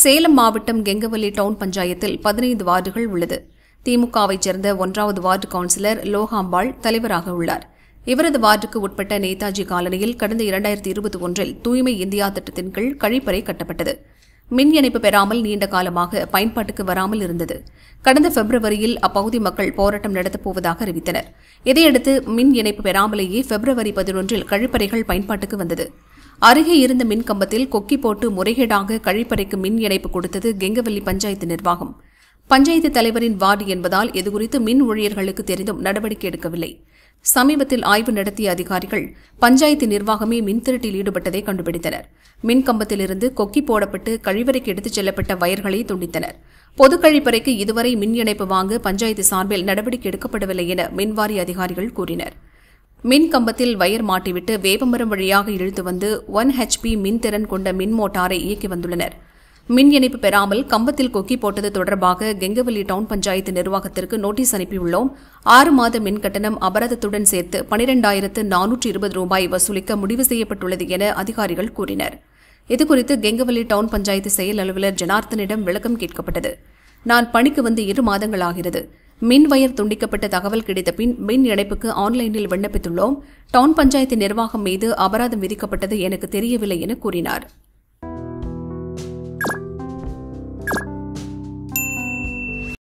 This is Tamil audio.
சேலம் மாவட்டம் கெங்கவல்லி டவுன் பஞ்சாயத்தில் பதினைந்து வார்டுகள் உள்ளது. திமுகவைச் சேர்ந்த ஒன்றாவது வார்டு கவுன்சிலர் லோகாம்பாள் தலைவராக உள்ளார். இவரது வார்டுக்கு உட்பட்ட நேதாஜி காலனியில் கடந்த இரண்டாயிரத்தி இருபத்தி ஒன்றில் தூய்மை இந்தியா திட்டத்தின் கீழ் கழிப்பறை கட்டப்பட்டது. மின் இணைப்பு பெறாமல் நீண்ட காலமாக பயன்பாட்டுக்கு வராமல் இருந்தது. கடந்த பிப்ரவரியில் அப்பகுதி மக்கள் போராட்டம் நடத்தப்போவதாக அறிவித்தனர். இதையடுத்து மின் இணைப்பு பெறாமலேயே பிப்ரவரி பதினொன்றில் கழிப்பறைகள் பயன்பாட்டுக்கு வந்தது. அருகே இருந்த மின்கம்பத்தில் கொக்கி போட்டு முறைகேடாக கழிப்பறைக்கு மின் இணைப்பு கொடுத்தது கெங்கவல்லி பஞ்சாயத்து நிர்வாகம். பஞ்சாயத்து தலைவரின் வார்டு என்பதால் இதுகுறித்து மின் ஊழியர்களுக்கு தெரிந்தும் நடவடிக்கை எடுக்கவில்லை. சமீபத்தில் ஆய்வு நடத்திய அதிகாரிகள் பஞ்சாயத்து நிர்வாகமே மின் திருட்டில் ஈடுபட்டதை கண்டுபிடித்தனர். மின்கம்பத்திலிருந்து கொக்கி போடப்பட்டு கழிவறைக்கு எடுத்துச் செல்லப்பட்ட வயர்களை துண்டித்தனர். பொது கழிப்பறைக்கு இதுவரை மின் இணைப்பு வாங்க பஞ்சாயத்து சார்பில் நடவடிக்கை எடுக்கப்படவில்லை என மின்வாரி அதிகாரிகள் கூறினர். மின் கம்பத்தில் வயர் மாட்டிவிட்டு வேப்பமரம் வழியாக இழுத்து வந்து ஒன் ஹெச்பி மின்திறன் கொண்ட மின் மோட்டாரை இயக்கி வந்துள்ளனர். மின் இணைப்பு பெறாமல் கம்பத்தில் கொக்கி போட்டது தொடர்பாக கெங்கவல்லி டவுன் பஞ்சாயத்து நிர்வாகத்திற்கு நோட்டீஸ் அனுப்பியுள்ளோம். ஆறு மாத மின் கட்டணம் அபராதத்துடன் சேர்த்து பனிரெண்டாயிரத்து நானூற்று இருபது ரூபாய் வசூலிக்க முடிவு செய்யப்பட்டுள்ளது என அதிகாரிகள் கூறினர். இதுகுறித்து கெங்கவல்லி டவுன் பஞ்சாயத்து செயல் அலுவலர் ஜனார்த்தனிடம் விளக்கம் கேட்கப்பட்டது. நான் பணிக்கு வந்து இரு மாதங்கள் ஆகிறது. மின் வயர் துண்டிக்கப்பட்ட தகவல் கிடைத்த பின் மின் இணைப்புக்கு ஆன்லைனில் விண்ணப்பித்துள்ளோம். டவுன் பஞ்சாயத்து நிர்வாகம் மீது அபராதம் விதிக்கப்பட்டது எனக்கு தெரியவில்லை என கூறினார்.